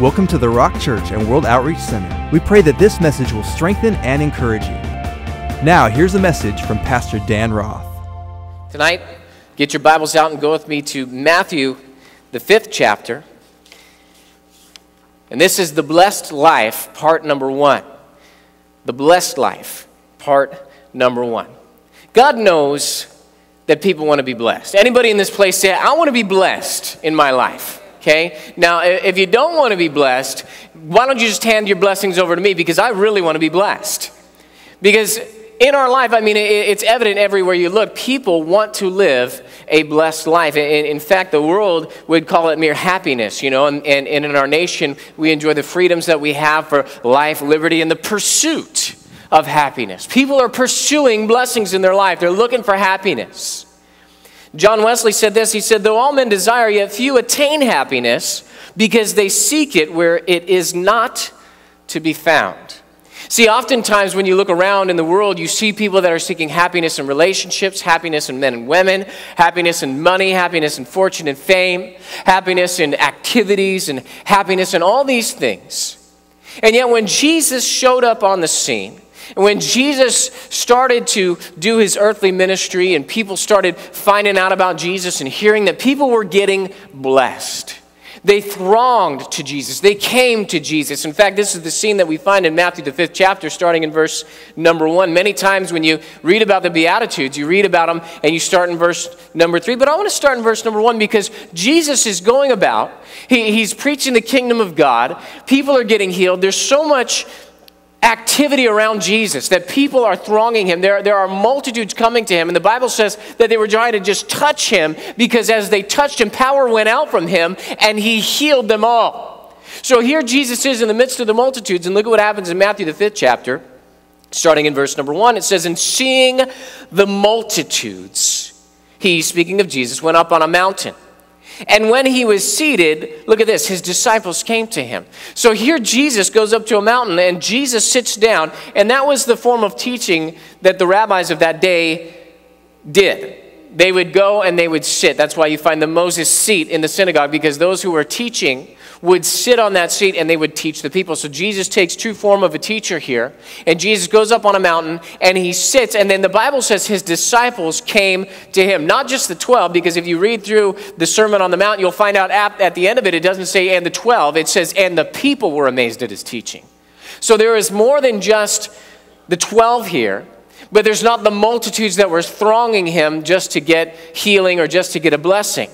Welcome to the Rock Church and World Outreach Center. We pray that this message will strengthen and encourage you. Now, here's a message from Pastor Dan Roth. Tonight, get your Bibles out and go with me to Matthew, the fifth chapter. And this is the blessed life, part number one. The blessed life, part number one. God knows that people want to be blessed. Anybody in this place say, I want to be blessed in my life? Okay? Now, if you don't want to be blessed, why don't you just hand your blessings over to me? Because I really want to be blessed. Because in our life, I mean, it's evident everywhere you look. People want to live a blessed life. In, fact, the world would call it mere happiness, you know, and, and, in our nation, we enjoy the freedoms that we have for life, liberty, and the pursuit of happiness. People are pursuing blessings in their life, they're looking for happiness. John Wesley said this He said, Though all men desire, yet few attain happiness because they seek it where it is not to be found. See, oftentimes when you look around in the world, you see people that are seeking happiness in relationships, happiness in men and women, happiness in money, happiness in fortune and fame, happiness in activities, and happiness in all these things. And yet, when Jesus showed up on the scene, and when Jesus started to do his earthly ministry and people started finding out about Jesus and hearing that people were getting blessed, they thronged to Jesus. They came to Jesus. In fact, this is the scene that we find in Matthew, the fifth chapter, starting in verse number one. Many times when you read about the Beatitudes, you read about them and you start in verse number three. But I want to start in verse number one because Jesus is going about, he, he's preaching the kingdom of God. People are getting healed. There's so much activity around Jesus, that people are thronging him. There, there are multitudes coming to him. And the Bible says that they were trying to just touch him because as they touched him, power went out from him and he healed them all. So here Jesus is in the midst of the multitudes. And look at what happens in Matthew, the fifth chapter, starting in verse number one. It says, And seeing the multitudes, he, speaking of Jesus, went up on a mountain. And when he was seated, look at this, his disciples came to him. So here Jesus goes up to a mountain and Jesus sits down, and that was the form of teaching that the rabbis of that day did. They would go and they would sit. That's why you find the Moses seat in the synagogue, because those who were teaching would sit on that seat and they would teach the people. So Jesus takes true form of a teacher here, and Jesus goes up on a mountain and he sits, and then the Bible says his disciples came to him. Not just the 12, because if you read through the Sermon on the Mount, you'll find out at, the end of it, it doesn't say and the 12, it says and the people were amazed at his teaching. So there is more than just the 12 here. But there's not the multitudes that were thronging him just to get healing or just to get a blessing.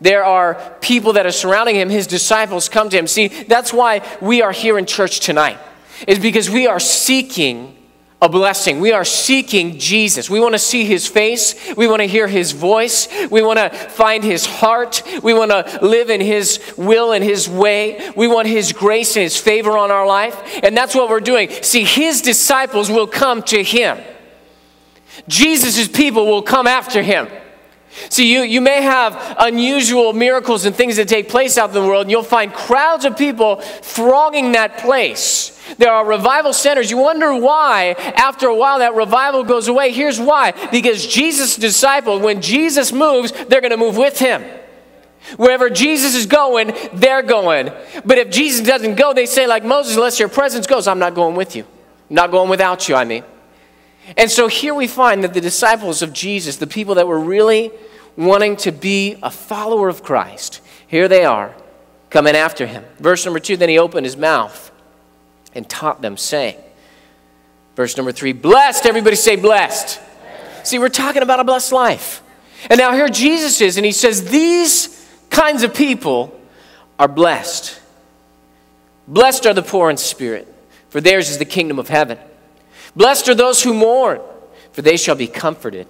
There are people that are surrounding him. His disciples come to him. See, that's why we are here in church tonight, is because we are seeking a blessing. We are seeking Jesus. We want to see his face. We want to hear his voice. We want to find his heart. We want to live in his will and his way. We want his grace and his favor on our life. And that's what we're doing. See, his disciples will come to him. Jesus' people will come after him. See, you, you may have unusual miracles and things that take place out in the world, and you'll find crowds of people thronging that place. There are revival centers. You wonder why, after a while, that revival goes away. Here's why because Jesus' disciples, when Jesus moves, they're going to move with him. Wherever Jesus is going, they're going. But if Jesus doesn't go, they say, like Moses, unless your presence goes, I'm not going with you. I'm not going without you, I mean. And so here we find that the disciples of Jesus, the people that were really wanting to be a follower of Christ. Here they are, coming after him. Verse number two, then he opened his mouth and taught them, saying, Verse number three, blessed. Everybody say blessed. See, we're talking about a blessed life. And now here Jesus is, and he says, These kinds of people are blessed. Blessed are the poor in spirit, for theirs is the kingdom of heaven. Blessed are those who mourn, for they shall be comforted.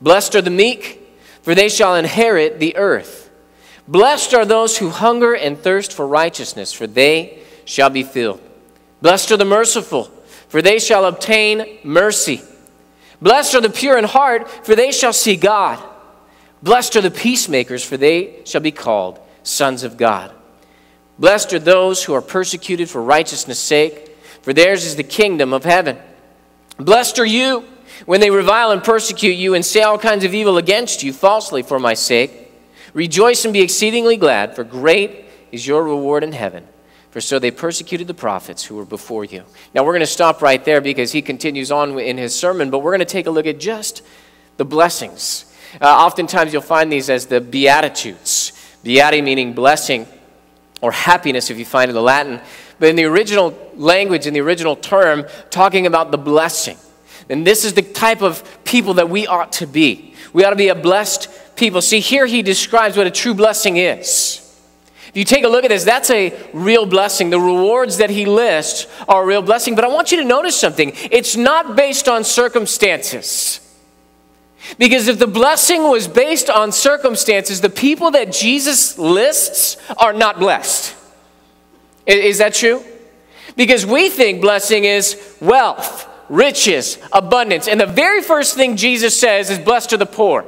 Blessed are the meek for they shall inherit the earth. Blessed are those who hunger and thirst for righteousness, for they shall be filled. Blessed are the merciful, for they shall obtain mercy. Blessed are the pure in heart, for they shall see God. Blessed are the peacemakers, for they shall be called sons of God. Blessed are those who are persecuted for righteousness' sake, for theirs is the kingdom of heaven. Blessed are you when they revile and persecute you and say all kinds of evil against you falsely for my sake, rejoice and be exceedingly glad, for great is your reward in heaven. For so they persecuted the prophets who were before you. Now we're going to stop right there because he continues on in his sermon, but we're going to take a look at just the blessings. Uh, oftentimes you'll find these as the Beatitudes. Beati meaning blessing or happiness, if you find it in the Latin. But in the original language, in the original term, talking about the blessing. And this is the type of people that we ought to be. We ought to be a blessed people. See, here he describes what a true blessing is. If you take a look at this, that's a real blessing. The rewards that he lists are a real blessing. But I want you to notice something it's not based on circumstances. Because if the blessing was based on circumstances, the people that Jesus lists are not blessed. Is that true? Because we think blessing is wealth, riches, abundance. And the very first thing Jesus says is, Blessed are the poor.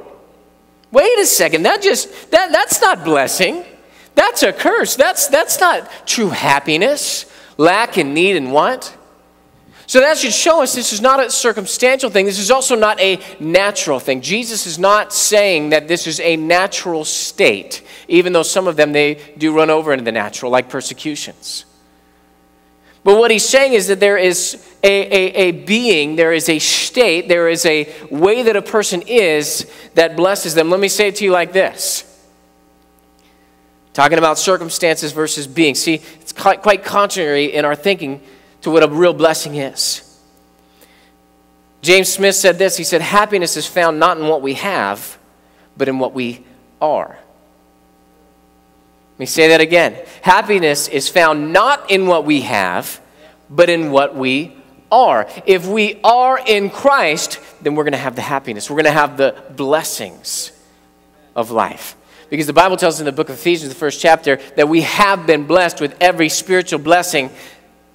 Wait a second, that just, that, that's not blessing. That's a curse. That's, that's not true happiness, lack and need and want. So that should show us this is not a circumstantial thing. This is also not a natural thing. Jesus is not saying that this is a natural state, even though some of them they do run over into the natural, like persecutions. But what he's saying is that there is a, a, a being, there is a state, there is a way that a person is that blesses them. Let me say it to you like this Talking about circumstances versus being. See, it's quite, quite contrary in our thinking to what a real blessing is. James Smith said this He said, Happiness is found not in what we have, but in what we are. Let me say that again. Happiness is found not in what we have, but in what we are. If we are in Christ, then we're going to have the happiness. We're going to have the blessings of life. Because the Bible tells us in the book of Ephesians, the first chapter, that we have been blessed with every spiritual blessing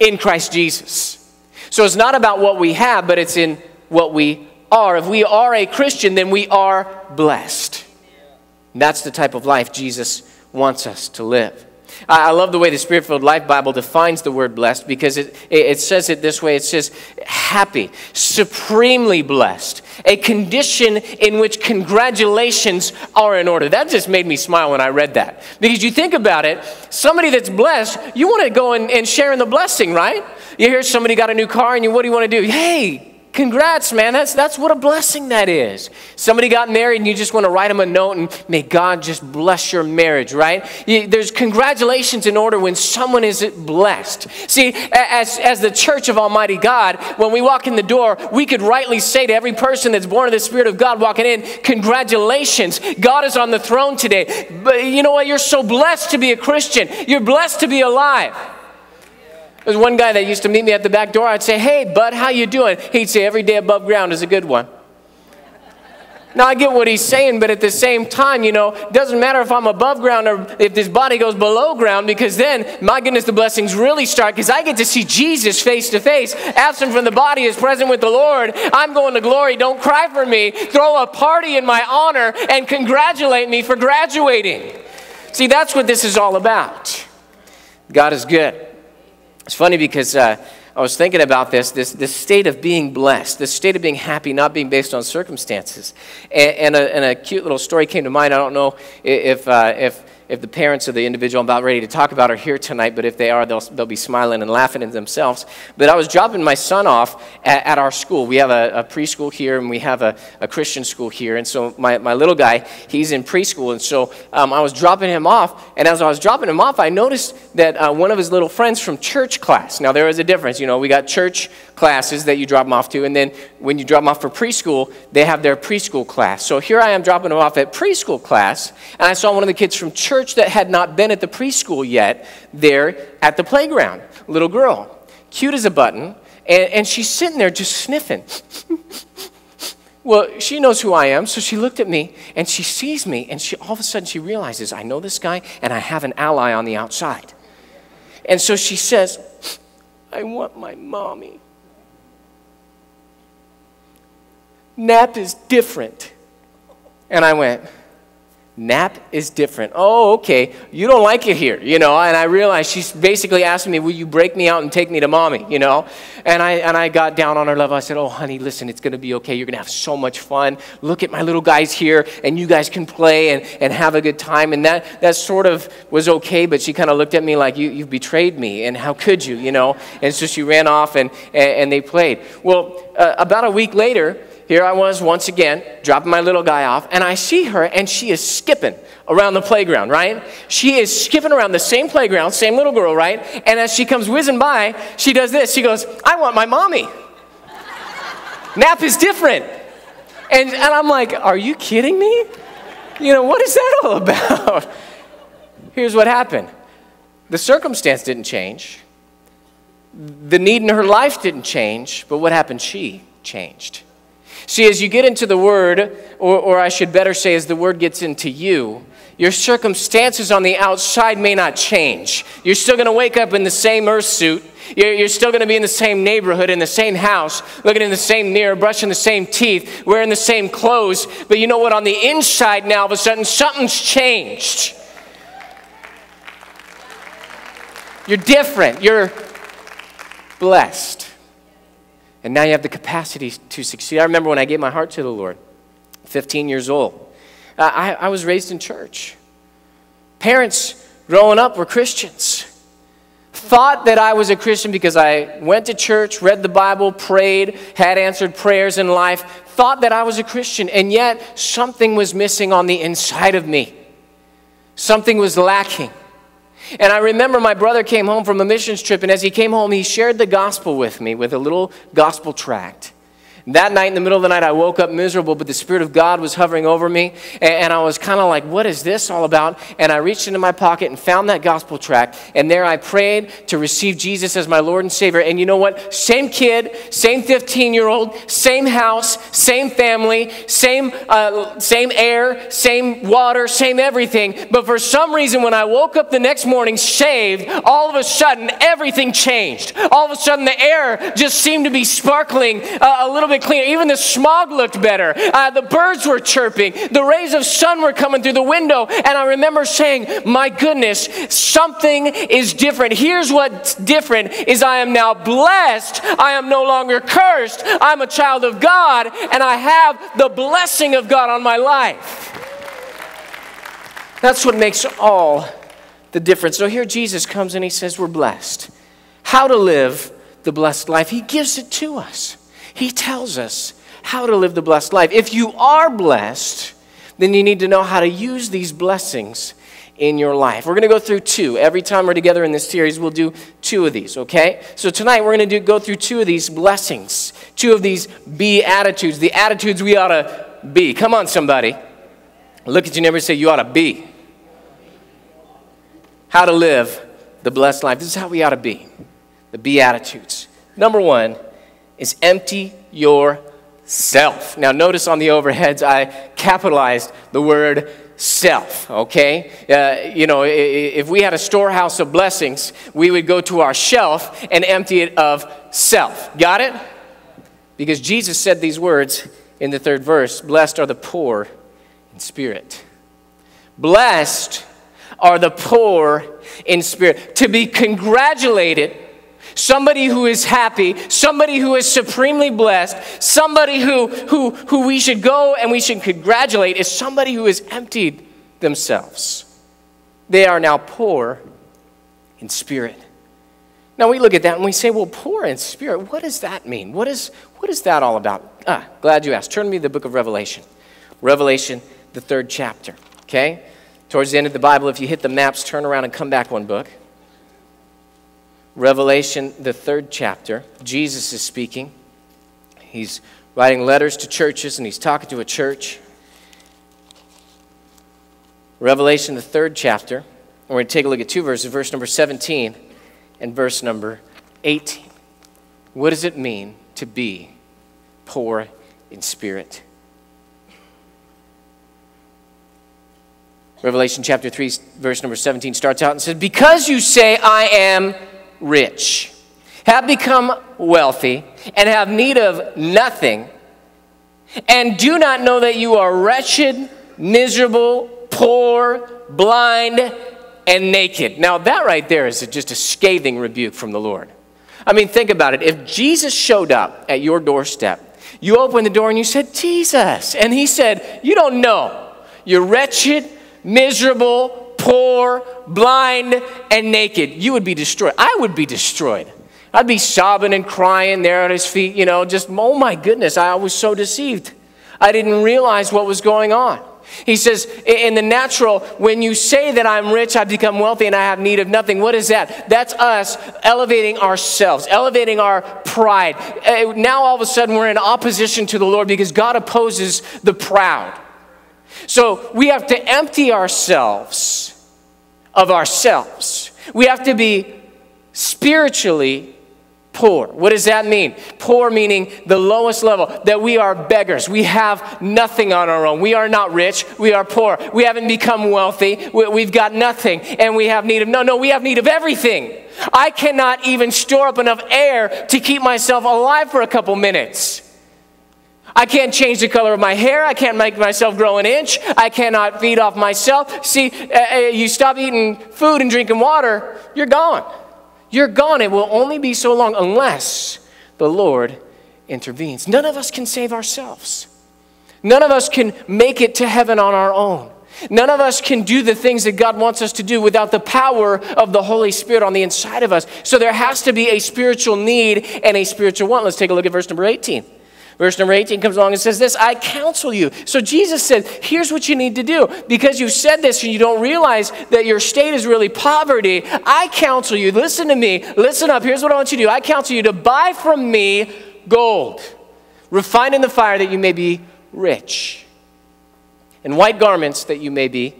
in Christ Jesus. So it's not about what we have, but it's in what we are. If we are a Christian, then we are blessed. And that's the type of life Jesus wants us to live. I love the way the Spirit filled Life Bible defines the word blessed because it, it says it this way it says, happy, supremely blessed, a condition in which congratulations are in order. That just made me smile when I read that. Because you think about it, somebody that's blessed, you want to go and, and share in the blessing, right? You hear somebody got a new car and you, what do you want to do? Hey, Congrats, man. That's, that's what a blessing that is. Somebody got married and you just want to write them a note and may God just bless your marriage, right? There's congratulations in order when someone is blessed. See, as, as the church of Almighty God, when we walk in the door, we could rightly say to every person that's born of the Spirit of God walking in, Congratulations. God is on the throne today. But you know what? You're so blessed to be a Christian, you're blessed to be alive. There's one guy that used to meet me at the back door. I'd say, "Hey, bud, how you doing?" He'd say, "Every day above ground is a good one." Now I get what he's saying, but at the same time, you know, it doesn't matter if I'm above ground or if this body goes below ground, because then, my goodness, the blessings really start because I get to see Jesus face to face. Absent from the body is present with the Lord. I'm going to glory. Don't cry for me. Throw a party in my honor and congratulate me for graduating. See, that's what this is all about. God is good. It's funny because uh, I was thinking about this, this, this state of being blessed, this state of being happy, not being based on circumstances. And, and, a, and a cute little story came to mind. I don't know if, uh, if if the parents of the individual I'm about ready to talk about are here tonight, but if they are, they'll, they'll be smiling and laughing at themselves. But I was dropping my son off at, at our school. We have a, a, preschool here and we have a, a, Christian school here. And so my, my little guy, he's in preschool. And so um, I was dropping him off. And as I was dropping him off, I noticed that uh, one of his little friends from church class, now there is a difference. You know, we got church classes that you drop them off to. And then when you drop them off for preschool, they have their preschool class. So here I am dropping him off at preschool class. And I saw one of the kids from church church that had not been at the preschool yet there at the playground. Little girl, cute as a button, and, and she's sitting there just sniffing. well, she knows who I am, so she looked at me and she sees me, and she all of a sudden she realizes I know this guy and I have an ally on the outside. And so she says, I want my mommy. Nap is different. And I went, Nap is different. Oh, okay. You don't like it here, you know. And I realized she's basically asking me, Will you break me out and take me to mommy, you know? And I, and I got down on her level. I said, Oh, honey, listen, it's going to be okay. You're going to have so much fun. Look at my little guys here, and you guys can play and, and have a good time. And that, that sort of was okay, but she kind of looked at me like, you, You've betrayed me, and how could you, you know? And so she ran off and, and, and they played. Well, uh, about a week later, here I was once again, dropping my little guy off, and I see her, and she is skipping around the playground, right? She is skipping around the same playground, same little girl, right? And as she comes whizzing by, she does this. She goes, I want my mommy. Nap is different. And, and I'm like, Are you kidding me? You know, what is that all about? Here's what happened the circumstance didn't change, the need in her life didn't change, but what happened? She changed. See, as you get into the Word, or, or I should better say, as the Word gets into you, your circumstances on the outside may not change. You're still going to wake up in the same earth suit. You're, you're still going to be in the same neighborhood, in the same house, looking in the same mirror, brushing the same teeth, wearing the same clothes. But you know what? On the inside now, all of a sudden, something's changed. You're different. You're blessed. And now you have the capacity to succeed. I remember when I gave my heart to the Lord, 15 years old. I, I was raised in church. Parents growing up were Christians. Thought that I was a Christian because I went to church, read the Bible, prayed, had answered prayers in life. Thought that I was a Christian, and yet something was missing on the inside of me. Something was lacking. And I remember my brother came home from a missions trip, and as he came home, he shared the gospel with me with a little gospel tract. That night, in the middle of the night, I woke up miserable, but the Spirit of God was hovering over me. And, I was kind of like, what is this all about? And I reached into my pocket and found that gospel tract. And there I prayed to receive Jesus as my Lord and Savior. And you know what? Same kid, same 15 year old, same house, same family, same, uh, same air, same water, same everything. But for some reason, when I woke up the next morning shaved, all of a sudden, everything changed. All of a sudden, the air just seemed to be sparkling uh, a little bit cleaner. Even the smog looked better. Uh, the birds were chirping. The rays of sun were coming through the window. And I remember saying, my goodness, something is different. Here's what's different is I am now blessed. I am no longer cursed. I'm a child of God and I have the blessing of God on my life. That's what makes all the difference. So here Jesus comes and he says, We're blessed. How to live the blessed life. He gives it to us. He tells us how to live the blessed life. If you are blessed, then you need to know how to use these blessings in your life. We're going to go through two. Every time we're together in this series, we'll do two of these, okay? So tonight we're going to do, go through two of these blessings, two of these be attitudes, the attitudes we ought to be. Come on, somebody. Look at your neighbor and say, You ought to be. How to live the blessed life. This is how we ought to be. The Beatitudes. Number one, is empty yourself. Now, notice on the overheads, I capitalized the word self, okay? Uh, you know, if we had a storehouse of blessings, we would go to our shelf and empty it of self. Got it? Because Jesus said these words in the third verse Blessed are the poor in spirit. Blessed are the poor in spirit. To be congratulated somebody who is happy, somebody who is supremely blessed, somebody who, who, who we should go and we should congratulate is somebody who has emptied themselves. They are now poor in spirit. Now we look at that and we say, well, poor in spirit, what does that mean? What is, what is that all about? Ah, glad you asked. Turn to me to the book of Revelation. Revelation, the third chapter, okay? Towards the end of the Bible, if you hit the maps, turn around and come back one book. Revelation, the third chapter, Jesus is speaking. He's writing letters to churches and he's talking to a church. Revelation, the third chapter. We're going to take a look at two verses, verse number 17 and verse number 18. What does it mean to be poor in spirit? Revelation chapter 3, verse number 17 starts out and says, Because you say, I am rich, have become wealthy, and have need of nothing, and do not know that you are wretched, miserable, poor, blind, and naked. Now, that right there is just a scathing rebuke from the Lord. I mean, think about it. If Jesus showed up at your doorstep, you opened the door and you said, Jesus. And he said, You don't know. You're wretched, miserable, poor, blind, and naked. You would be destroyed. I would be destroyed. I'd be sobbing and crying there at his feet, you know, just, oh my goodness, I was so deceived. I didn't realize what was going on. He says, in the natural, when you say that I'm rich, I've become wealthy, and I have need of nothing, what is that? That's us elevating ourselves, elevating our pride. Uh, now all of a sudden we're in opposition to the Lord because God opposes the proud. So we have to empty ourselves of ourselves. We have to be spiritually poor. What does that mean? Poor meaning the lowest level, that we are beggars. We have nothing on our own. We are not rich. We are poor. We haven't become wealthy. We've got nothing and we have need of, no, no, we have need of everything. I cannot even store up enough air to keep myself alive for a couple minutes. I can't change the color of my hair. I can't make myself grow an inch. I cannot feed off myself. See, uh, uh, you stop eating food and drinking water, you're gone. You're gone. It will only be so long unless the Lord intervenes. None of us can save ourselves. None of us can make it to heaven on our own. None of us can do the things that God wants us to do without the power of the Holy Spirit on the inside of us. So there has to be a spiritual need and a spiritual want. Let's take a look at verse number 18. Verse number 18 comes along and says this I counsel you. So Jesus said, Here's what you need to do. Because you've said this and you don't realize that your state is really poverty, I counsel you, listen to me, listen up. Here's what I want you to do I counsel you to buy from me gold, refined in the fire that you may be rich, and white garments that you may be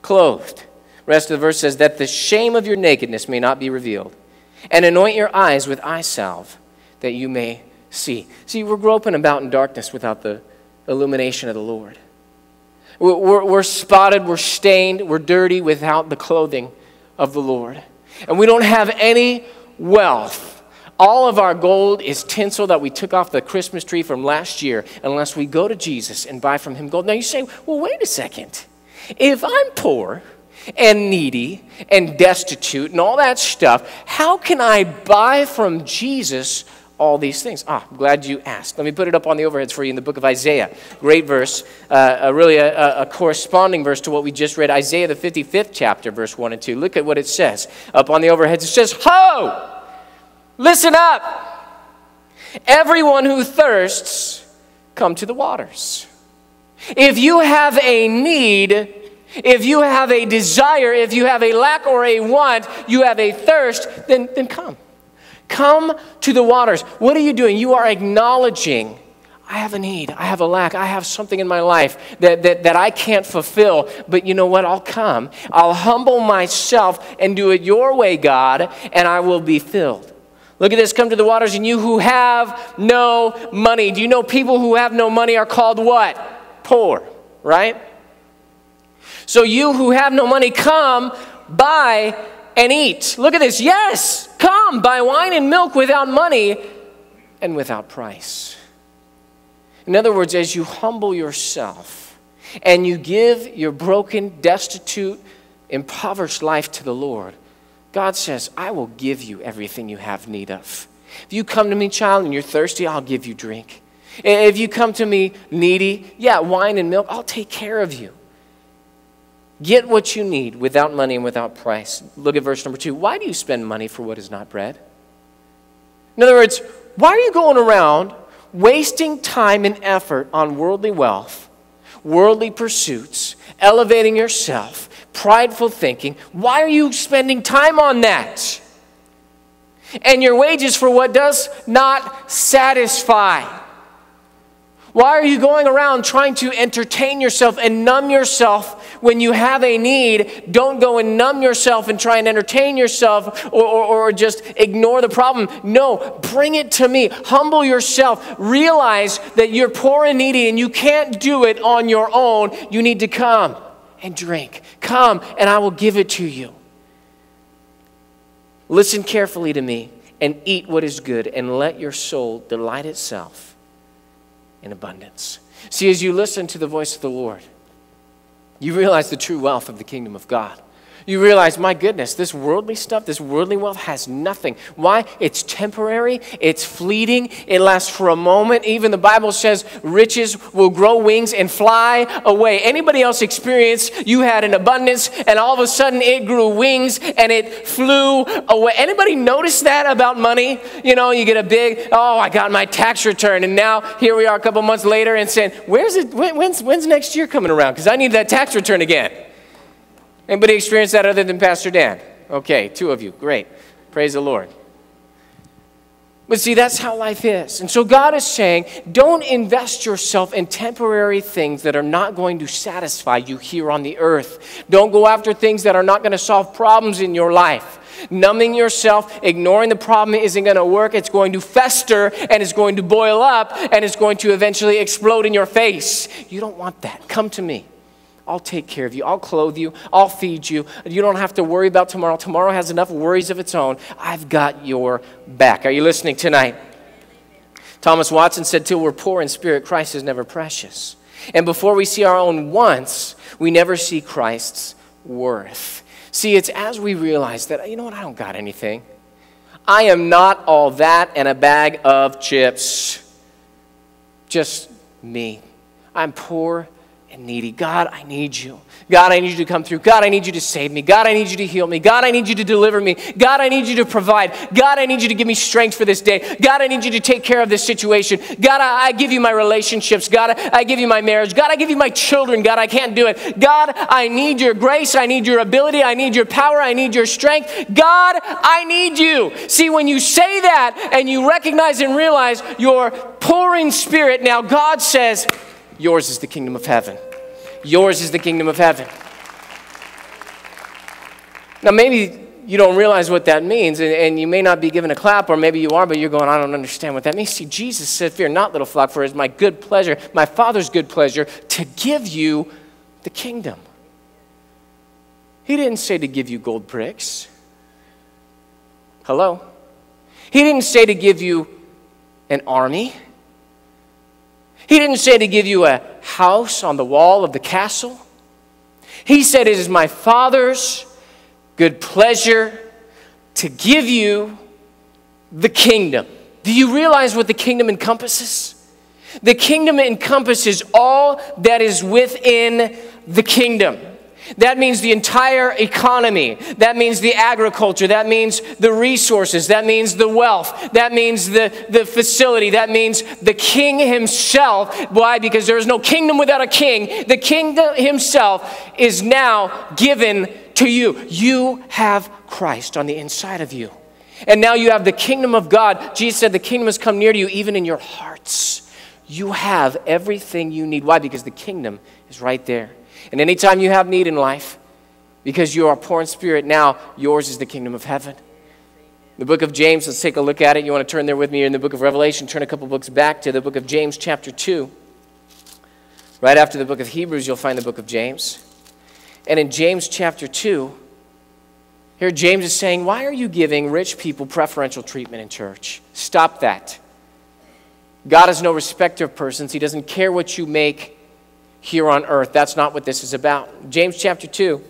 clothed. Rest of the verse says, That the shame of your nakedness may not be revealed, and anoint your eyes with eye salve that you may see. See, we're groping about in darkness without the illumination of the Lord. We're, we're, we're, spotted, we're stained, we're dirty without the clothing of the Lord. And we don't have any wealth. All of our gold is tinsel that we took off the Christmas tree from last year unless we go to Jesus and buy from him gold. Now you say, well, wait a second. If I'm poor, and needy and destitute and all that stuff, how can I buy from Jesus all these things? Ah, I'm glad you asked. Let me put it up on the overheads for you in the book of Isaiah. Great verse, uh, really a, a, corresponding verse to what we just read, Isaiah, the 55th chapter, verse 1 and 2. Look at what it says up on the overheads. It says, Ho! Listen up! Everyone who thirsts, come to the waters. If you have a need, if you have a desire, if you have a lack or a want, you have a thirst, then, then come. Come to the waters. What are you doing? You are acknowledging, I have a need, I have a lack, I have something in my life that, that, that I can't fulfill. But you know what? I'll come. I'll humble myself and do it your way, God, and I will be filled. Look at this come to the waters, and you who have no money. Do you know people who have no money are called what? Poor, right? So you who have no money, come, buy, and eat. Look at this. Yes, come, buy wine and milk without money and without price. In other words, as you humble yourself and you give your broken, destitute, impoverished life to the Lord, God says, I will give you everything you have need of. If you come to me, child, and you're thirsty, I'll give you drink. If you come to me needy, yeah, wine and milk, I'll take care of you. Get what you need without money and without price. Look at verse number two. Why do you spend money for what is not bread? In other words, why are you going around wasting time and effort on worldly wealth, worldly pursuits, elevating yourself, prideful thinking? Why are you spending time on that? And your wages for what does not satisfy. Why are you going around trying to entertain yourself and numb yourself when you have a need? Don't go and numb yourself and try and entertain yourself or, or, or just ignore the problem. No, bring it to me. Humble yourself. Realize that you're poor and needy and you can't do it on your own. You need to come and drink. Come and I will give it to you. Listen carefully to me and eat what is good and let your soul delight itself in abundance. See, as you listen to the voice of the Lord, you realize the true wealth of the kingdom of God. You realize, my goodness, this worldly stuff, this worldly wealth has nothing. Why? It's temporary, it's fleeting, it lasts for a moment. Even the Bible says riches will grow wings and fly away. Anybody else experience you had an abundance and all of a sudden it grew wings and it flew away? Anybody notice that about money? You know, you get a big, oh, I got my tax return, and now here we are a couple months later and saying, where's it, when, when's, when's next year coming around? Because I need that tax return again. Anybody experience that other than Pastor Dan? Okay, two of you. Great. Praise the Lord. But see, that's how life is. And so God is saying, don't invest yourself in temporary things that are not going to satisfy you here on the earth. Don't go after things that are not going to solve problems in your life. Numbing yourself, ignoring the problem isn't going to work. It's going to fester and it's going to boil up and it's going to eventually explode in your face. You don't want that. Come to me. I'll take care of you. I'll clothe you. I'll feed you. You don't have to worry about tomorrow. Tomorrow has enough worries of its own. I've got your back. Are you listening tonight? Thomas Watson said, Till we're poor in spirit, Christ is never precious. And before we see our own wants, we never see Christ's worth. See, it's as we realize that, you know what, I don't got anything. I am not all that and a bag of chips. Just me. I'm poor and needy. God, I need you. God, I need you to come through. God, I need you to save me. God, I need you to heal me. God, I need you to deliver me. God, I need you to provide. God, I need you to give me strength for this day. God, I need you to take care of this situation. God, I, I give you my relationships. God, I, I give you my marriage. God, I give you my children. God, I can't do it. God, I need your grace. I need your ability. I need your power. I need your strength. God, I need you. See, when you say that and you recognize and realize your pouring spirit, now God says, Yours is the kingdom of heaven. Yours is the kingdom of heaven. Now, maybe you don't realize what that means, and, and, you may not be given a clap, or maybe you are, but you're going, I don't understand what that means. See, Jesus said, Fear not, little flock, for it is my good pleasure, my Father's good pleasure, to give you the kingdom. He didn't say to give you gold bricks. Hello? He didn't say to give you an army. He didn't say to give you a house on the wall of the castle. He said, It is my Father's good pleasure to give you the kingdom. Do you realize what the kingdom encompasses? The kingdom encompasses all that is within the kingdom. That means the entire economy. That means the agriculture. That means the resources. That means the wealth. That means the, the facility. That means the king himself. Why? Because there is no kingdom without a king. The kingdom himself is now given to you. You have Christ on the inside of you. And now you have the kingdom of God. Jesus said the kingdom has come near to you, even in your hearts. You have everything you need. Why? Because the kingdom is right there. And anytime you have need in life, because you are poor in spirit, now yours is the kingdom of heaven. The book of James, let's take a look at it. You want to turn there with me? In the book of Revelation. Turn a couple books back to the book of James, chapter 2. Right after the book of Hebrews, you'll find the book of James. And in James chapter 2, here James is saying, Why are you giving rich people preferential treatment in church? Stop that. God is no respecter of persons. He doesn't care what you make here on earth. That's not what this is about. James chapter 2,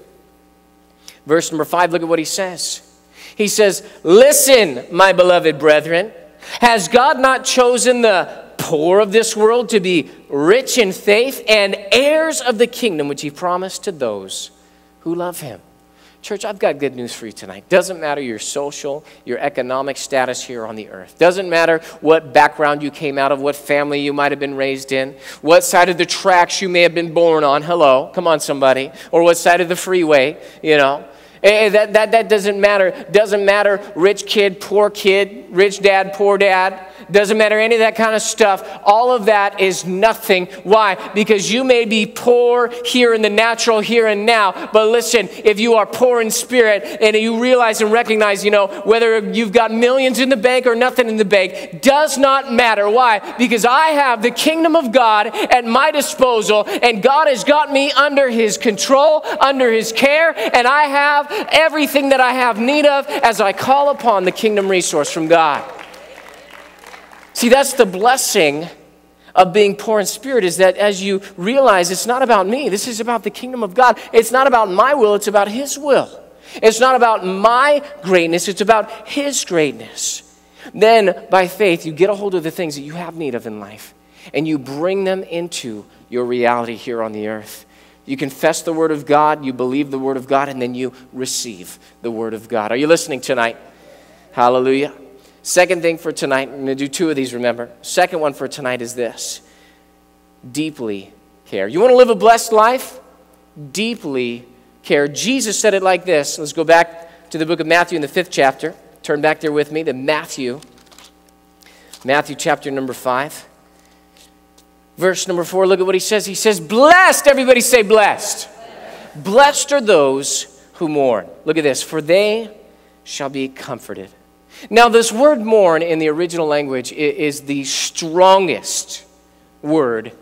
verse number 5, look at what he says. He says, Listen, my beloved brethren, has God not chosen the poor of this world to be rich in faith and heirs of the kingdom which he promised to those who love him? Church, I've got good news for you tonight. Doesn't matter your social, your economic status here on the earth. Doesn't matter what background you came out of, what family you might have been raised in, what side of the tracks you may have been born on. Hello, come on, somebody. Or what side of the freeway, you know. Eh, eh, that, that, that doesn't matter. Doesn't matter rich kid, poor kid, rich dad, poor dad. Doesn't matter any of that kind of stuff. All of that is nothing. Why? Because you may be poor here in the natural, here and now. But listen, if you are poor in spirit and you realize and recognize, you know, whether you've got millions in the bank or nothing in the bank, does not matter. Why? Because I have the kingdom of God at my disposal, and God has got me under his control, under his care, and I have everything that I have need of as I call upon the kingdom resource from God. See, that's the blessing of being poor in spirit is that as you realize it's not about me, this is about the kingdom of God. It's not about my will, it's about His will. It's not about my greatness, it's about His greatness. Then, by faith, you get a hold of the things that you have need of in life and you bring them into your reality here on the earth. You confess the Word of God, you believe the Word of God, and then you receive the Word of God. Are you listening tonight? Hallelujah. Second thing for tonight, I'm going to do two of these, remember. Second one for tonight is this deeply care. You want to live a blessed life? Deeply care. Jesus said it like this. Let's go back to the book of Matthew in the fifth chapter. Turn back there with me to Matthew. Matthew chapter number five. Verse number four, look at what he says. He says, Blessed, everybody say blessed. Blessed, blessed are those who mourn. Look at this, for they shall be comforted. Now, this word mourn in the original language is the strongest word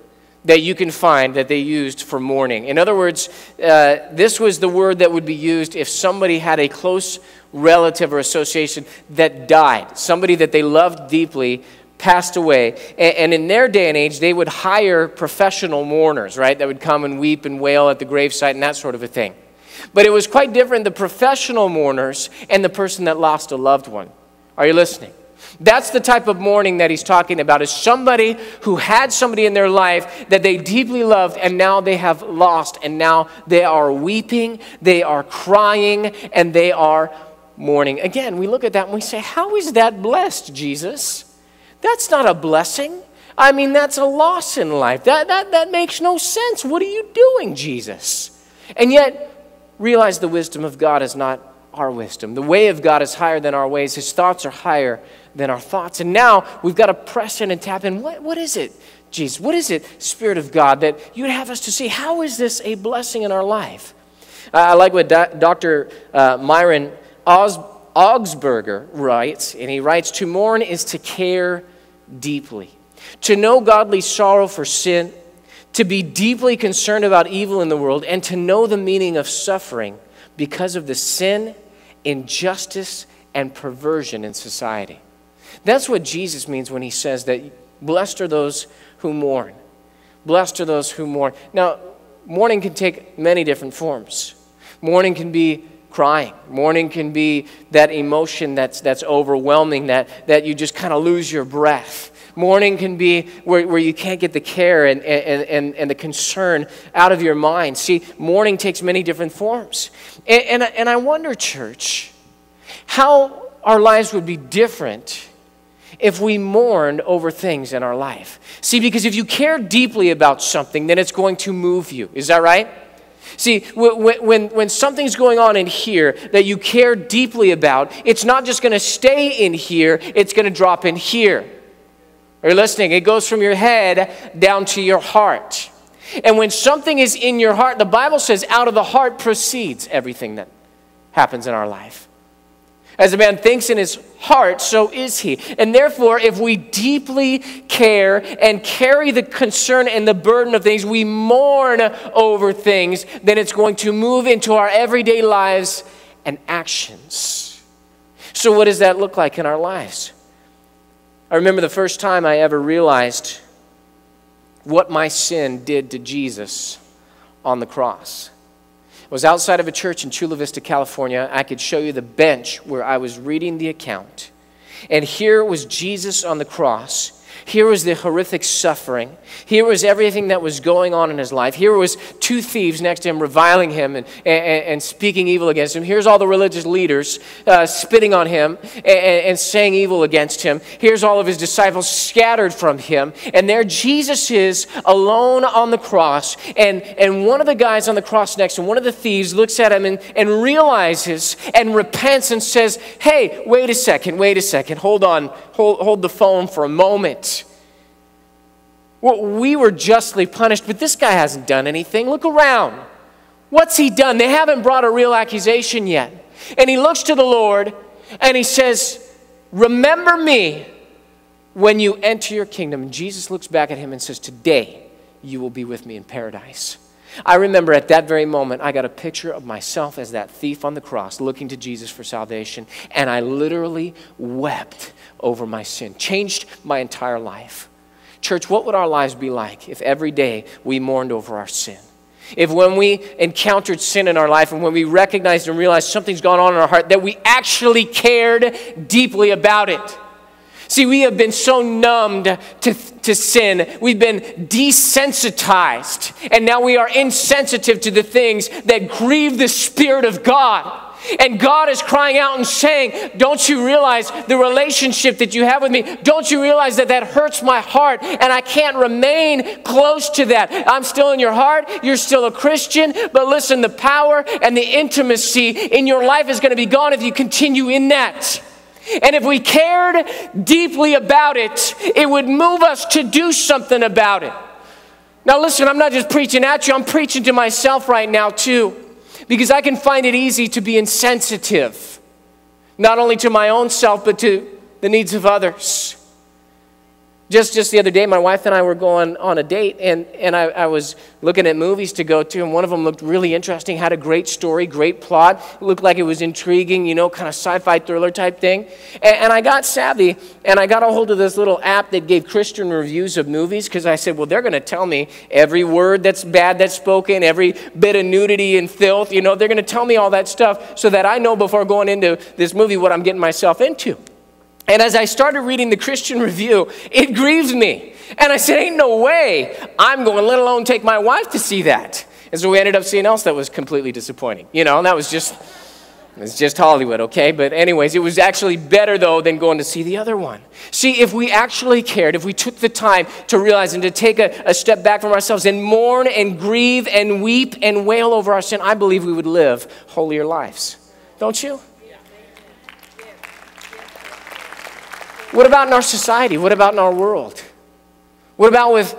that you can find that they used for mourning. In other words, uh, this was the word that would be used if somebody had a close relative or association that died, somebody that they loved deeply passed away. And, and, in their day and age, they would hire professional mourners, right, that would come and weep and wail at the gravesite and that sort of a thing. But it was quite different the professional mourners and the person that lost a loved one. Are you listening? That's the type of mourning that he's talking about is somebody who had somebody in their life that they deeply loved and now they have lost and now they are weeping, they are crying, and they are mourning. Again, we look at that and we say, How is that blessed, Jesus? That's not a blessing. I mean, that's a loss in life. That, that, that makes no sense. What are you doing, Jesus? And yet, realize the wisdom of God is not our wisdom. The way of God is higher than our ways. His thoughts are higher than our thoughts. And now we've got to press in and tap in. What, what is it, Jesus? What is it, Spirit of God, that you'd have us to see? How is this a blessing in our life? I like what Do- Dr. Uh, Myron Os- Augsburger writes, and he writes To mourn is to care deeply, to know godly sorrow for sin, to be deeply concerned about evil in the world, and to know the meaning of suffering because of the sin, injustice, and perversion in society. That's what Jesus means when he says that blessed are those who mourn. Blessed are those who mourn. Now, mourning can take many different forms. Mourning can be crying. Mourning can be that emotion that's, that's overwhelming, that, that you just kind of lose your breath. Mourning can be where, where you can't get the care and, and, and, and the concern out of your mind. See, mourning takes many different forms. And, and, and I wonder, church, how our lives would be different if we mourned over things in our life. See, because if you care deeply about something, then it's going to move you. Is that right? See, when, when, when something's going on in here that you care deeply about, it's not just going to stay in here, it's going to drop in here. Are you listening? It goes from your head down to your heart. And when something is in your heart, the Bible says out of the heart proceeds everything that happens in our life. As a man thinks in his heart, so is he. And therefore, if we deeply care and carry the concern and the burden of things, we mourn over things, then it's going to move into our everyday lives and actions. So, what does that look like in our lives? I remember the first time I ever realized what my sin did to Jesus on the cross I was outside of a church in Chula Vista, California. I could show you the bench where I was reading the account. And here was Jesus on the cross here was the horrific suffering. Here was everything that was going on in his life. Here was two thieves next to him reviling him and, and, and speaking evil against him. Here's all the religious leaders uh, spitting on him and, and saying evil against him. Here's all of his disciples scattered from him. And there Jesus is alone on the cross. And, and one of the guys on the cross next to him, one of the thieves, looks at him and, and realizes and repents and says, Hey, wait a second, wait a second, hold on, hold, hold the phone for a moment. Well, we were justly punished, but this guy hasn't done anything. Look around. What's he done? They haven't brought a real accusation yet. And he looks to the Lord and he says, Remember me when you enter your kingdom. And Jesus looks back at him and says, Today you will be with me in paradise. I remember at that very moment, I got a picture of myself as that thief on the cross looking to Jesus for salvation, and I literally wept over my sin, changed my entire life Church, what would our lives be like if every day we mourned over our sin? If when we encountered sin in our life and when we recognized and realized something's gone on in our heart, that we actually cared deeply about it. See, we have been so numbed to, to sin. We've been desensitized. And now we are insensitive to the things that grieve the Spirit of God. And God is crying out and saying, Don't you realize the relationship that you have with me? Don't you realize that that hurts my heart and I can't remain close to that? I'm still in your heart. You're still a Christian. But listen, the power and the intimacy in your life is going to be gone if you continue in that. And if we cared deeply about it, it would move us to do something about it. Now, listen, I'm not just preaching at you, I'm preaching to myself right now, too because I can find it easy to be insensitive, not only to my own self, but to the needs of others. Just, just the other day, my wife and I were going on a date, and, and I, I, was looking at movies to go to, and one of them looked really interesting, had a great story, great plot. It looked like it was intriguing, you know, kind of sci fi thriller type thing. And, and I got savvy, and I got a hold of this little app that gave Christian reviews of movies, because I said, well, they're going to tell me every word that's bad that's spoken, every bit of nudity and filth, you know, they're going to tell me all that stuff so that I know before going into this movie what I'm getting myself into. And as I started reading the Christian review, it grieved me. And I said, Ain't no way I'm going, let alone take my wife to see that. And so we ended up seeing else that was completely disappointing. You know, and that was just, it's just Hollywood, okay? But, anyways, it was actually better, though, than going to see the other one. See, if we actually cared, if we took the time to realize and to take a, a step back from ourselves and mourn and grieve and weep and wail over our sin, I believe we would live holier lives. Don't you? What about in our society? What about in our world? What about with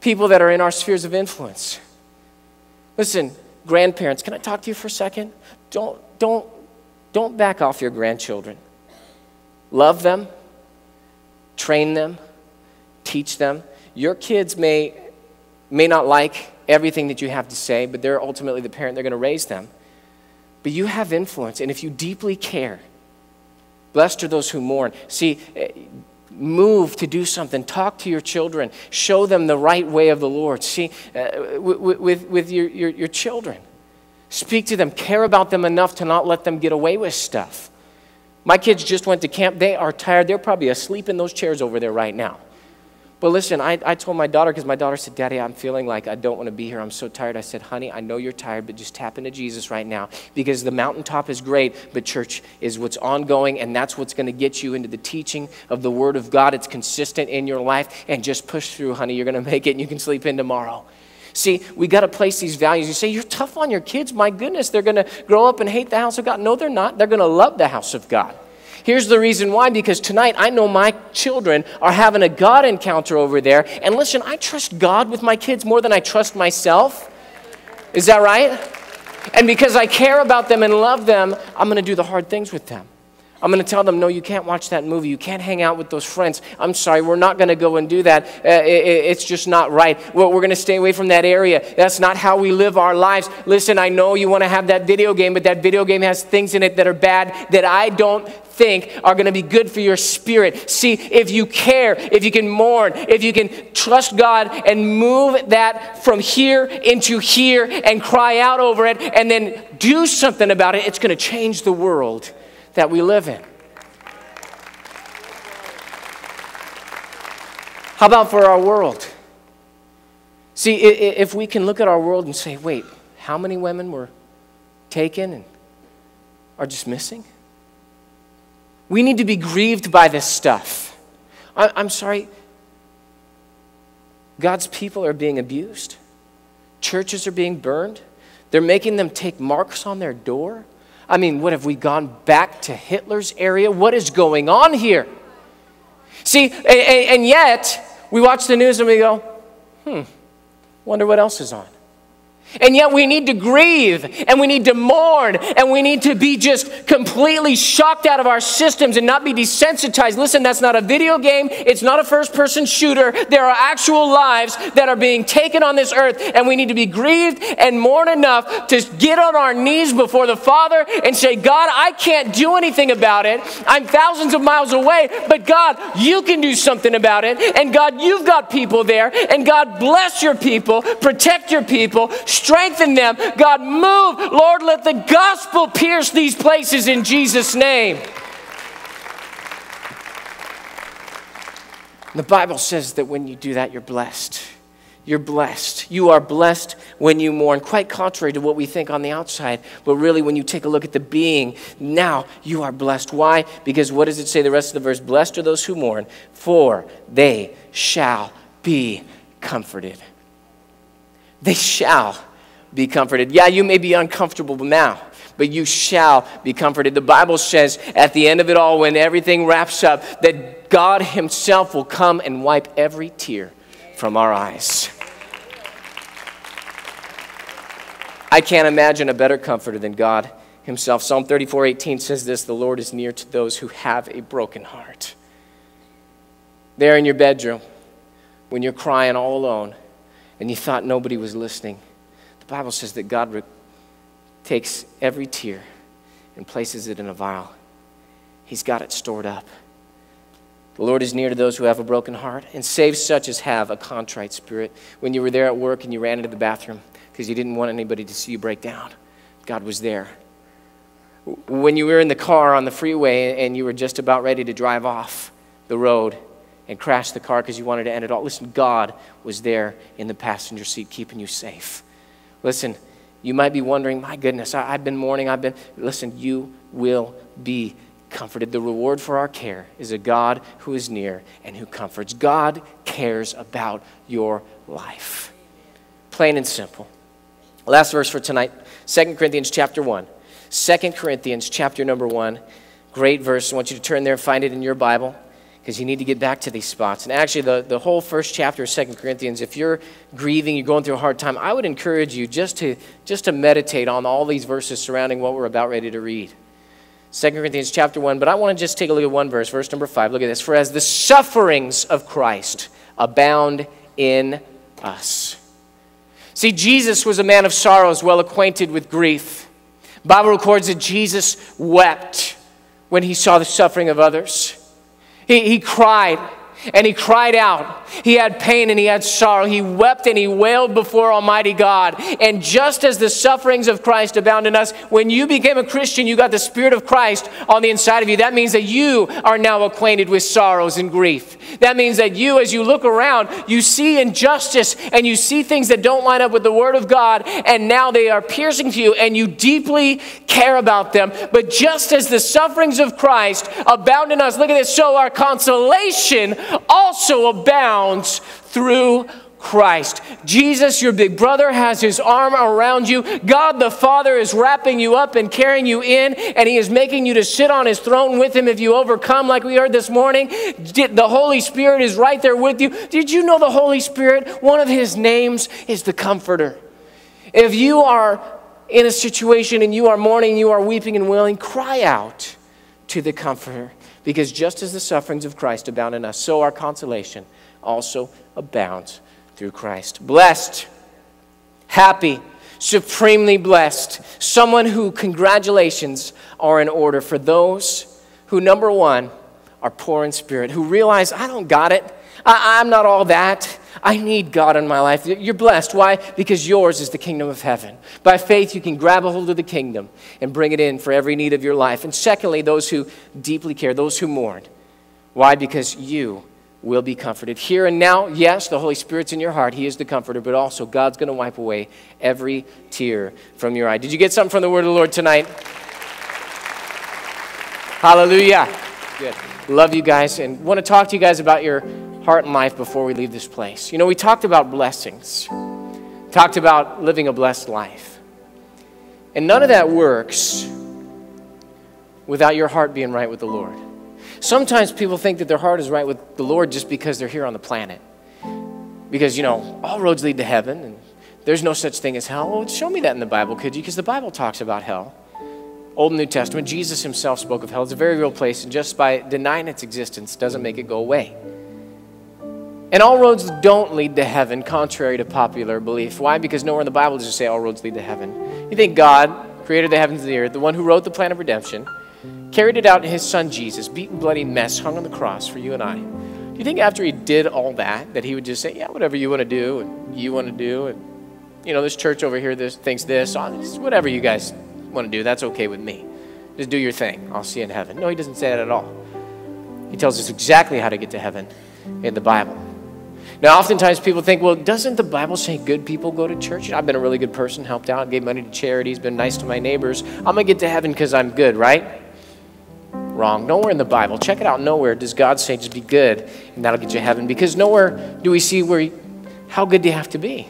people that are in our spheres of influence? Listen, grandparents, can I talk to you for a second? Don't, don't, don't back off your grandchildren. Love them, train them, teach them. Your kids may, may not like everything that you have to say, but they're ultimately the parent, they're going to raise them. But you have influence, and if you deeply care, Blessed are those who mourn. See, eh, move to do something. Talk to your children. Show them the right way of the Lord. See, with, with, with your, your, your children, speak to them. Care about them enough to not let them get away with stuff. My kids just went to camp. They are tired. They're probably asleep in those chairs over there right now. But listen, I, I told my daughter, because my daughter said, Daddy, I'm feeling like I don't want to be here. I'm so tired. I said, Honey, I know you're tired, but just tap into Jesus right now because the mountaintop is great, but church is what's ongoing, and that's what's going to get you into the teaching of the Word of God. It's consistent in your life, and just push through, honey. You're going to make it, and you can sleep in tomorrow. See, we got to place these values. You say, You're tough on your kids. My goodness, they're going to grow up and hate the house of God. No, they're not. They're going to love the house of God. Here's the reason why because tonight I know my children are having a God encounter over there. And listen, I trust God with my kids more than I trust myself. Is that right? And because I care about them and love them, I'm going to do the hard things with them. I'm going to tell them, no, you can't watch that movie. You can't hang out with those friends. I'm sorry, we're not going to go and do that. Uh, it, it's just not right. We're going to stay away from that area. That's not how we live our lives. Listen, I know you want to have that video game, but that video game has things in it that are bad that I don't think are going to be good for your spirit. See, if you care, if you can mourn, if you can trust God and move that from here into here and cry out over it and then do something about it, it's going to change the world that we live in. How about for our world? See, if we can look at our world and say, wait, how many women were taken and are just missing? We need to be grieved by this stuff. I'm sorry, God's people are being abused, churches are being burned, they're making them take marks on their door. I mean, what have we gone back to Hitler's area? What is going on here? See, and, and yet we watch the news and we go, hmm, wonder what else is on. And yet we need to grieve and we need to mourn and we need to be just completely shocked out of our systems and not be desensitized. Listen, that's not a video game. It's not a first person shooter. There are actual lives that are being taken on this earth and we need to be grieved and mourn enough to get on our knees before the Father and say, God, I can't do anything about it. I'm thousands of miles away, but God, you can do something about it. And God, you've got people there. And God, bless your people, protect your people strengthen them. God, move. Lord, let the gospel pierce these places in Jesus' name. The Bible says that when you do that, you're blessed. You're blessed. You are blessed when you mourn, quite contrary to what we think on the outside. But really, when you take a look at the being, now you are blessed. Why? Because what does it say the rest of the verse? Blessed are those who mourn, for they shall be comforted. They shall be comforted. Yeah, you may be uncomfortable now, but you shall be comforted. The Bible says at the end of it all, when everything wraps up, that God Himself will come and wipe every tear from our eyes. I can't imagine a better comforter than God Himself. Psalm 34 18 says this The Lord is near to those who have a broken heart. There in your bedroom, when you're crying all alone and you thought nobody was listening the Bible says that God re- takes every tear and places it in a vial. He's got it stored up. The Lord is near to those who have a broken heart and saves such as have a contrite spirit. When you were there at work and you ran into the bathroom because you didn't want anybody to see you break down, God was there. When you were in the car on the freeway and you were just about ready to drive off the road and crash the car because you wanted to end it all, listen, God was there in the passenger seat keeping you safe. Listen, you might be wondering, my goodness, I, have been mourning, I've been. Listen, you will be comforted. The reward for our care is a God who is near and who comforts. God cares about your life. Plain and simple. Last verse for tonight, 2 Corinthians chapter 1. 2 Corinthians chapter number 1. Great verse. I want you to turn there and find it in your Bible because you need to get back to these spots. And actually, the, the whole first chapter of Second Corinthians, if you're grieving, you're going through a hard time, I would encourage you just to, just to meditate on all these verses surrounding what we're about ready to read. Second Corinthians chapter 1, but I want to just take a look at one verse, verse number 5. Look at this. For as the sufferings of Christ abound in us. See, Jesus was a man of sorrows, well acquainted with grief. Bible records that Jesus wept when he saw the suffering of others. He, he cried and he cried out. He had pain and he had sorrow. He wept and he wailed before Almighty God. And just as the sufferings of Christ abound in us, when you became a Christian, you got the Spirit of Christ on the inside of you. That means that you are now acquainted with sorrows and grief. That means that you, as you look around, you see injustice and you see things that don't line up with the Word of God, and now they are piercing to you, and you deeply care about them. But just as the sufferings of Christ abound in us, look at this, so our consolation also abounds through Christ. Jesus, your big brother, has his arm around you. God the Father is wrapping you up and carrying you in, and he is making you to sit on his throne with him if you overcome, like we heard this morning. The Holy Spirit is right there with you. Did you know the Holy Spirit, one of his names is the Comforter? If you are in a situation and you are mourning, you are weeping and wailing, cry out to the Comforter. Because just as the sufferings of Christ abound in us, so our consolation also abounds through Christ. Blessed, happy, supremely blessed, someone who congratulations are in order for those who, number one, are poor in spirit, who realize, I don't got it. I, am not all that. I need God in my life. You're blessed. Why? Because yours is the kingdom of heaven. By faith, you can grab a hold of the kingdom and bring it in for every need of your life. And secondly, those who deeply care, those who mourn. Why? Because you will be comforted. Here and now, yes, the Holy Spirit's in your heart. He is the comforter, but also God's going to wipe away every tear from your eye. Did you get something from the word of the Lord tonight? Hallelujah. Good. Love you guys and want to talk to you guys about your heart and life before we leave this place. You know, we talked about blessings, talked about living a blessed life. And none of that works without your heart being right with the Lord. Sometimes people think that their heart is right with the Lord just because they're here on the planet. Because, you know, all roads lead to heaven and there's no such thing as hell. Well, show me that in the Bible, could you? Because the Bible talks about hell. Old and New Testament, Jesus himself spoke of hell. It's a very real place, and just by denying its existence doesn't make it go away. And all roads don't lead to heaven, contrary to popular belief. Why? Because nowhere in the Bible does it say all roads lead to heaven. You think God created the heavens and the earth, the one who wrote the plan of redemption, carried it out in his son Jesus, beaten, bloody mess, hung on the cross for you and I. Do you think after he did all that, that he would just say, yeah, whatever you want to do and you want to do, and you know, this church over here this, thinks this, uh, whatever you guys want to do, that's okay with me. Just do your thing. I'll see you in heaven. No, he doesn't say that at all. He tells us exactly how to get to heaven in the Bible. Now, oftentimes people think, well, doesn't the Bible say good people go to church? I've been a really good person, helped out, gave money to charities, been nice to my neighbors. I'm going to get to heaven because I'm good, right? Wrong. Nowhere in the Bible, check it out, nowhere does God say just be good and that'll get you to heaven because nowhere do we see where, how good do you have to be?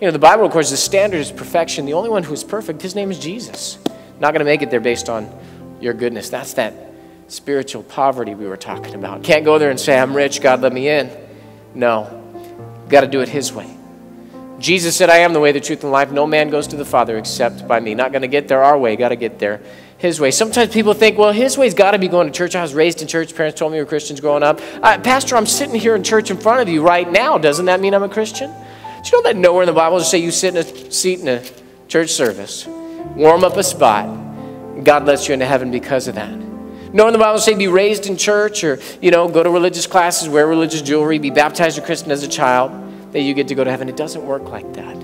You know, the Bible, of course, the standard is perfection. The only one who is perfect, his name is Jesus. Not going to make it there based on your goodness. That's that spiritual poverty we were talking about. Can't go there and say, I'm rich, God, let me in. No. Got to do it his way. Jesus said, I am the way, the truth, and life. No man goes to the Father except by me. Not going to get there our way. Got to get there his way. Sometimes people think, well, his way's got to be going to church. I was raised in church. Parents told me we were Christians growing up. Uh, Pastor, I'm sitting here in church in front of you right now. Doesn't that mean I'm a Christian? Do you know that nowhere in the Bible does say you sit in a seat in a church service, warm up a spot, God lets you into heaven because of that? Nowhere in the Bible say be raised in church or, you know, go to religious classes, wear religious jewelry, be baptized or Christian as a child, that you get to go to heaven. It doesn't work like that.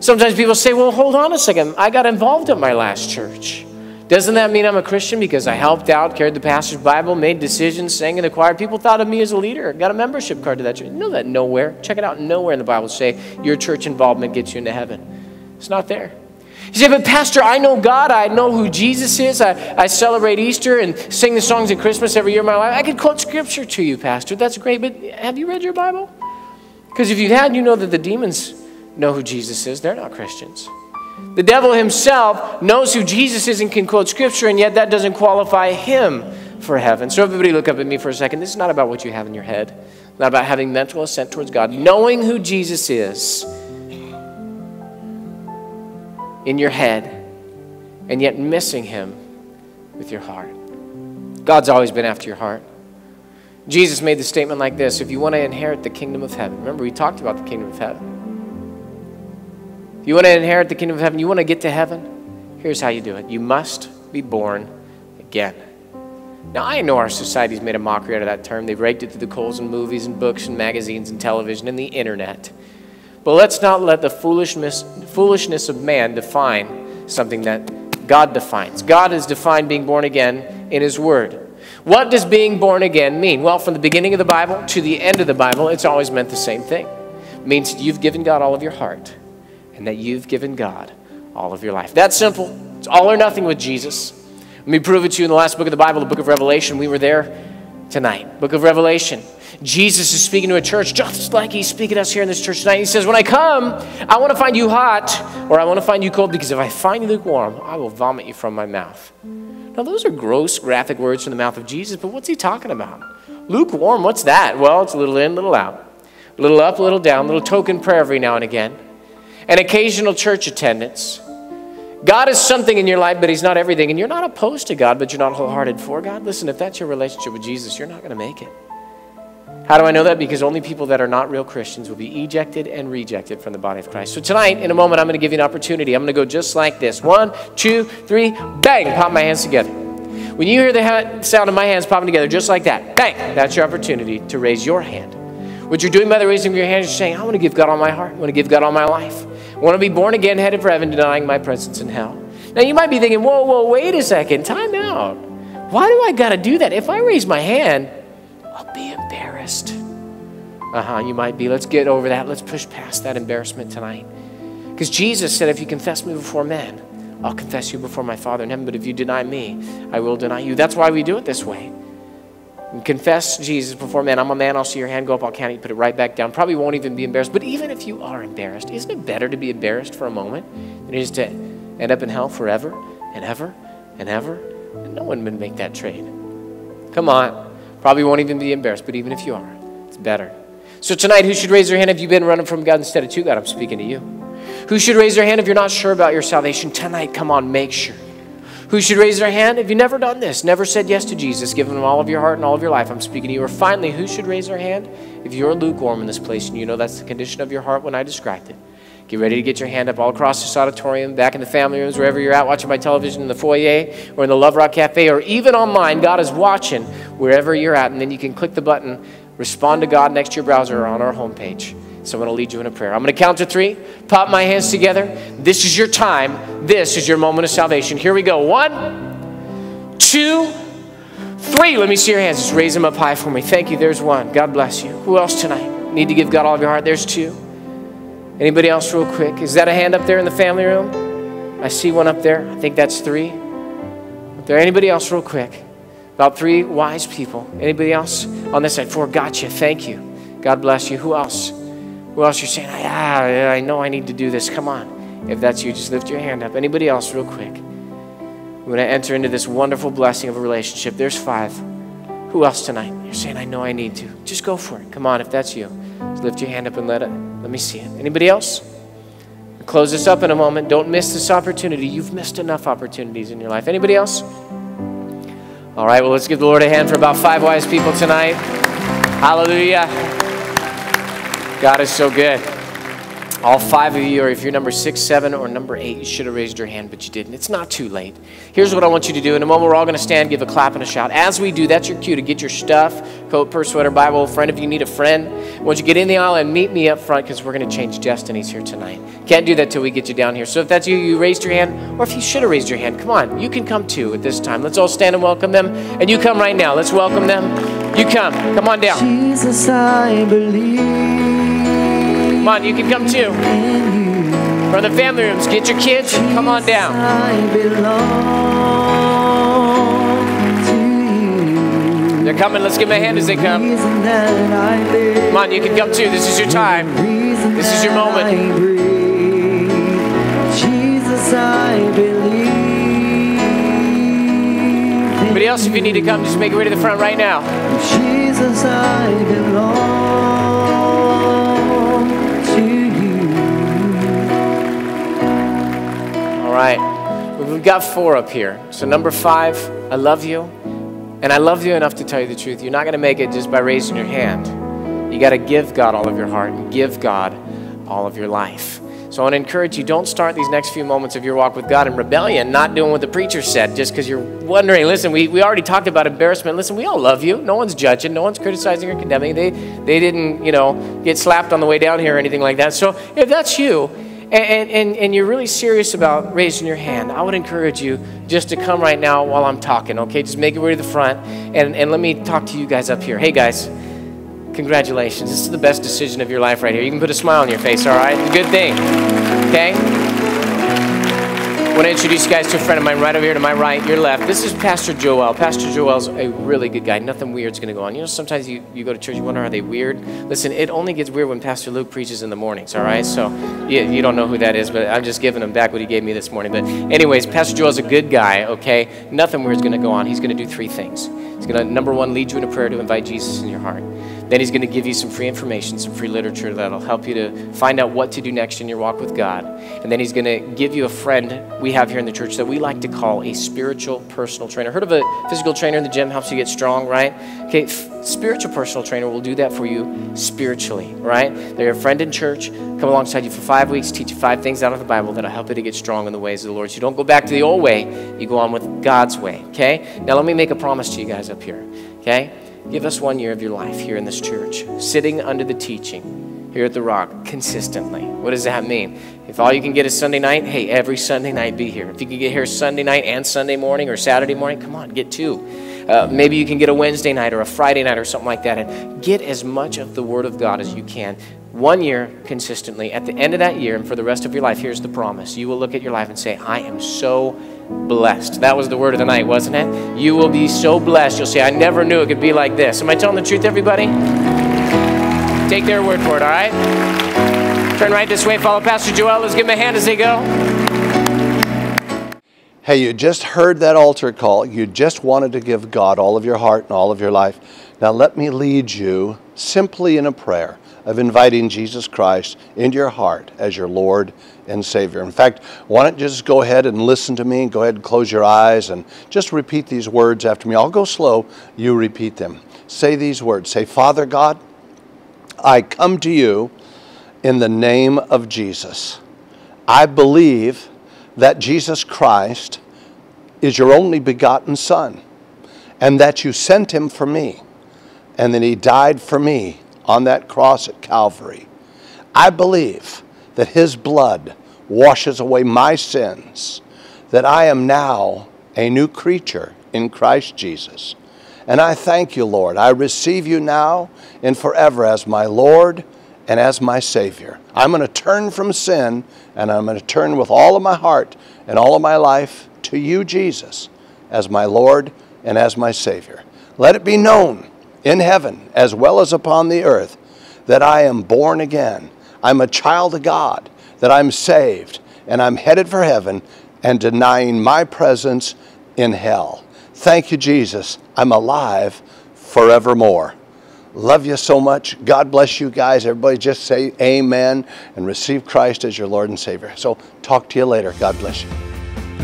Sometimes people say, well, hold on a second. I got involved at my last church. Doesn't that mean I'm a Christian because I helped out, carried the pastor's Bible, made decisions, sang in the choir? People thought of me as a leader, got a membership card to that church. Know that nowhere. Check it out. Nowhere in the Bible say your church involvement gets you into heaven. It's not there. You say, but Pastor, I know God. I know who Jesus is. I, I celebrate Easter and sing the songs at Christmas every year of my life. I could quote scripture to you, Pastor. That's great. But have you read your Bible? Because if you had, you know that the demons know who Jesus is. They're not Christians. The devil himself knows who Jesus is and can quote scripture, and yet that doesn't qualify him for heaven. So, everybody, look up at me for a second. This is not about what you have in your head, not about having mental assent towards God. Knowing who Jesus is in your head, and yet missing him with your heart. God's always been after your heart. Jesus made the statement like this if you want to inherit the kingdom of heaven, remember, we talked about the kingdom of heaven. If you want to inherit the kingdom of heaven? You want to get to heaven? Here's how you do it you must be born again. Now, I know our society's made a mockery out of that term. They've raked it through the coals in movies and books and magazines and television and the internet. But let's not let the foolishness, foolishness of man define something that God defines. God has defined being born again in His Word. What does being born again mean? Well, from the beginning of the Bible to the end of the Bible, it's always meant the same thing. It means you've given God all of your heart and that you've given God all of your life. That's simple. It's all or nothing with Jesus. Let me prove it to you in the last book of the Bible, the book of Revelation. We were there tonight. Book of Revelation. Jesus is speaking to a church just like he's speaking to us here in this church tonight. He says, When I come, I want to find you hot or I want to find you cold because if I find you lukewarm, I will vomit you from my mouth. Now, those are gross, graphic words from the mouth of Jesus, but what's he talking about? Lukewarm, what's that? Well, it's a little in, little out, a little up, a little down, a little token prayer every now and again an occasional church attendance. God is something in your life, but He's not everything. And you're not opposed to God, but you're not wholehearted for God. Listen, if that's your relationship with Jesus, you're not going to make it. How do I know that? Because only people that are not real Christians will be ejected and rejected from the body of Christ. So tonight, in a moment, I'm going to give you an opportunity. I'm going to go just like this one, two, three, bang, pop my hands together. When you hear the sound of my hands popping together, just like that, bang, that's your opportunity to raise your hand. What you're doing by the raising of your hand you're saying, I want to give God all my heart. I want to give God all my life. Want to be born again, headed for heaven, denying my presence in hell. Now you might be thinking, whoa, whoa, wait a second, time out. Why do I got to do that? If I raise my hand, I'll be embarrassed. Uh huh, you might be. Let's get over that. Let's push past that embarrassment tonight. Because Jesus said, if you confess me before men, I'll confess you before my Father in heaven. But if you deny me, I will deny you. That's why we do it this way confess Jesus before men. I'm a man, I'll see your hand go up, I'll count it, put it right back down. Probably won't even be embarrassed. But even if you are embarrassed, isn't it better to be embarrassed for a moment than it is to end up in hell forever and ever and ever? And no one would make that trade. Come on. Probably won't even be embarrassed, but even if you are, it's better. So tonight, who should raise their hand if you've been running from God instead of to God? I'm speaking to you. Who should raise their hand if you're not sure about your salvation? Tonight, come on, make sure. Who should raise their hand if you've never done this, never said yes to Jesus, given him all of your heart and all of your life? I'm speaking to you. Or finally, who should raise their hand if you're lukewarm in this place and you know that's the condition of your heart when I described it? Get ready to get your hand up all across this auditorium, back in the family rooms, wherever you're at, watching my television in the foyer or in the Love Rock Cafe or even online. God is watching wherever you're at. And then you can click the button, respond to God next to your browser or on our homepage. Someone will lead you in a prayer. I'm going to count to three, pop my hands together. This is your time. This is your moment of salvation. Here we go. One, two, three. Let me see your hands. Just raise them up high for me. Thank you. There's one. God bless you. Who else tonight? Need to give God all of your heart? There's two. Anybody else, real quick? Is that a hand up there in the family room? I see one up there. I think that's three. There anybody else, real quick? About three wise people. Anybody else on this side? Four. Gotcha. Thank you. God bless you. Who else? Who else? You're saying, ah, I know I need to do this. Come on. If that's you, just lift your hand up. Anybody else, real quick? We're going to enter into this wonderful blessing of a relationship. There's five. Who else tonight? You're saying, I know I need to. Just go for it. Come on, if that's you. Just lift your hand up and let it. Let me see it. Anybody else? We'll close this up in a moment. Don't miss this opportunity. You've missed enough opportunities in your life. Anybody else? All right, well, let's give the Lord a hand for about five wise people tonight. Hallelujah. God is so good. All five of you, or if you're number six, seven, or number eight, you should have raised your hand, but you didn't. It's not too late. Here's what I want you to do. In a moment, we're all going to stand, give a clap and a shout. As we do, that's your cue to get your stuff coat, purse, sweater, Bible. Friend, if you need a friend, Once you get in the aisle and meet me up front because we're going to change destinies here tonight. Can't do that till we get you down here. So if that's you, you raised your hand, or if you should have raised your hand, come on. You can come too at this time. Let's all stand and welcome them. And you come right now. Let's welcome them. You come. Come on down. Jesus, I believe. Come on, you can come too. From the family rooms, get your kids. Come on down. They're coming. Let's give them a hand as they come. Come on, you can come too. This is your time. This is your moment. I. Jesus, I believe. Anybody else, if you need to come, just make your way to the front right now. Jesus, I belong right. We've got four up here. So, number five, I love you. And I love you enough to tell you the truth. You're not going to make it just by raising your hand. You got to give God all of your heart and give God all of your life. So I want to encourage you don't start these next few moments of your walk with God in rebellion, not doing what the preacher said just because you're wondering. Listen, we, we already talked about embarrassment. Listen, we all love you. No one's judging, no one's criticizing or condemning. They, they didn't, you know, get slapped on the way down here or anything like that. So if that's you, and, and, and you're really serious about raising your hand, I would encourage you just to come right now while I'm talking, okay? Just make your way to the front and, and let me talk to you guys up here. Hey, guys, congratulations. This is the best decision of your life right here. You can put a smile on your face, all right? Good thing, okay? Want to introduce you guys to a friend of mine right over here to my right, your left. This is Pastor Joel. Pastor Joel's a really good guy. Nothing weird's going to go on. You know, sometimes you, you go to church, you wonder, are they weird? Listen, it only gets weird when Pastor Luke preaches in the mornings, all right? So you, you don't know who that is, but I'm just giving him back what he gave me this morning. But anyways, Pastor Joel's a good guy, okay? Nothing weird's going to go on. He's going to do three things. He's going to, number one, lead you in a prayer to invite Jesus in your heart. Then he's going to give you some free information, some free literature that'll help you to find out what to do next in your walk with God. And then he's going to give you a friend we have here in the church that we like to call a spiritual personal trainer. Heard of a physical trainer in the gym helps you get strong, right? Okay, spiritual personal trainer will do that for you spiritually, right? They're your friend in church, come alongside you for five weeks, teach you five things out of the Bible that'll help you to get strong in the ways of the Lord. So you don't go back to the old way, you go on with God's way, okay? Now let me make a promise to you guys up here, okay? Give us one year of your life here in this church, sitting under the teaching here at the Rock consistently. What does that mean? If all you can get is Sunday night, hey, every Sunday night be here. If you can get here Sunday night and Sunday morning or Saturday morning, come on, get two. Uh, maybe you can get a Wednesday night or a Friday night or something like that and get as much of the Word of God as you can. One year consistently. At the end of that year and for the rest of your life, here's the promise. You will look at your life and say, I am so blessed. That was the word of the night, wasn't it? You will be so blessed. You'll say, I never knew it could be like this. Am I telling the truth, everybody? Take their word for it, all right? Turn right this way, follow Pastor Joel. Let's give him a hand as they go. Hey, you just heard that altar call. You just wanted to give God all of your heart and all of your life. Now, let me lead you simply in a prayer. of inviting Jesus Christ into your heart as your Lord and Savior. In fact, why don't you just go ahead and listen to me? And go ahead and close your eyes and just repeat these words after me. I'll go slow, you repeat them. Say these words Say, Father God, I come to you in the name of Jesus. I believe that Jesus Christ is your only begotten Son and that you sent him for me and that he died for me on that cross at Calvary. I believe that his blood washes away my sins, that I am now a new creature in Christ Jesus. And I thank you, Lord. I receive you now and forever as my Lord and as my Savior. I'm going to turn from sin and I'm going to turn with all of my heart and all of my life to you, Jesus, as my Lord and as my Savior. Let it be known in heaven as well as upon the earth that I am born again. I'm a child of God, that I'm saved, and I'm headed for heaven and denying my presence in hell. Thank you, Jesus. I'm alive forevermore. Love you so much. God bless you guys. Everybody just say amen and receive Christ as your Lord and Savior. So, talk to you later. God bless you.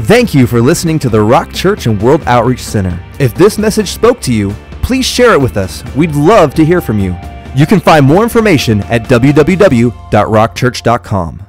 Thank you for listening to the Rock Church and World Outreach Center. If this message spoke to you, please share it with us. We'd love to hear from you. You can find more information at www.rockchurch.com.